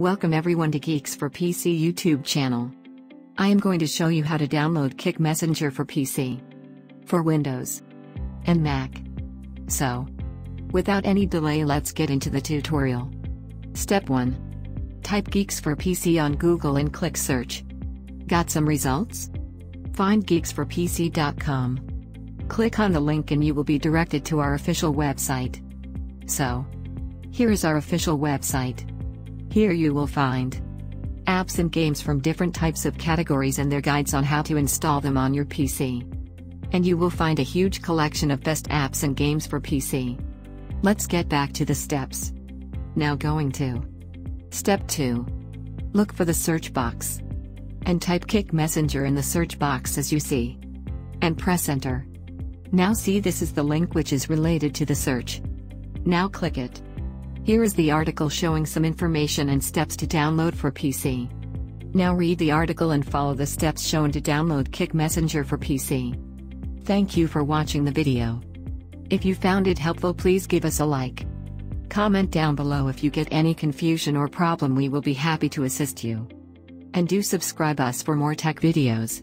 Welcome everyone to Geeks for PC YouTube channel. I am going to show you how to download Kik Messenger for PC, for Windows, and Mac. So, without any delay let's get into the tutorial. Step 1. Type Geeks for PC on Google and click search. Got some results? Find geeksforpc.com. Click on the link and you will be directed to our official website. So, here is our official website. Here you will find apps and games from different types of categories and their guides on how to install them on your PC. And you will find a huge collection of best apps and games for PC. Let's get back to the steps. Now going to Step 2. Look for the search box. And type Kik Messenger in the search box as you see. And press enter. Now see this is the link which is related to the search. Now click it. Here is the article showing some information and steps to download for PC. Now read the article and follow the steps shown to download Kik Messenger for PC. Thank you for watching the video. If you found it helpful please give us a like. Comment down below if you get any confusion or problem we will be happy to assist you. And do subscribe us for more tech videos.